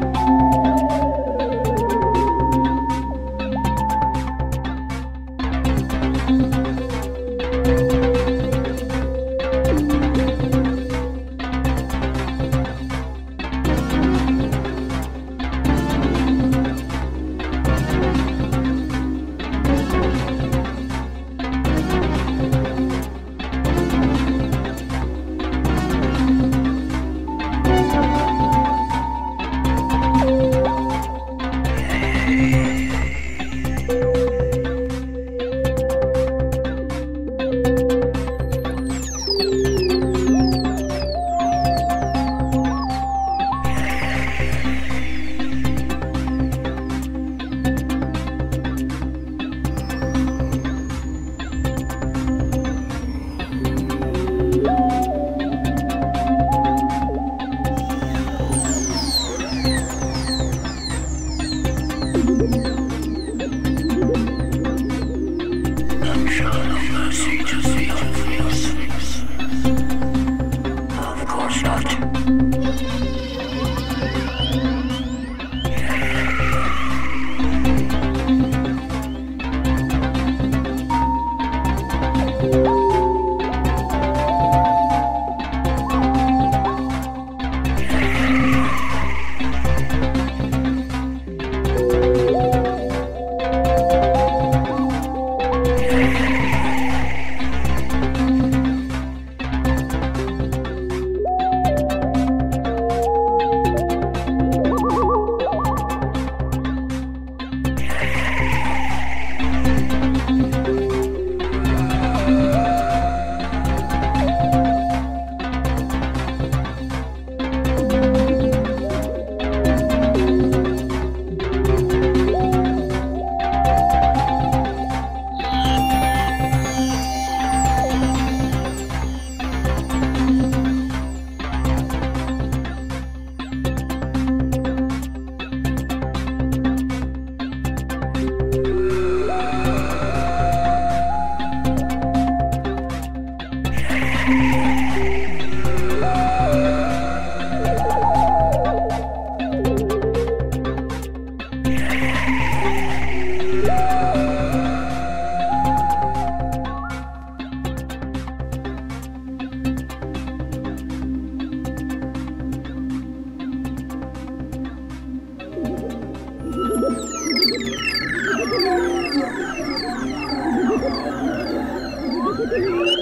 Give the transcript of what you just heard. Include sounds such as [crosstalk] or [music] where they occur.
you you [laughs]